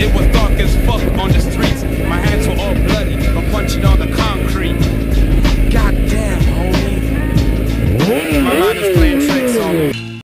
It was dark as fuck on the streets. My hands were all bloody, but punched on the concrete.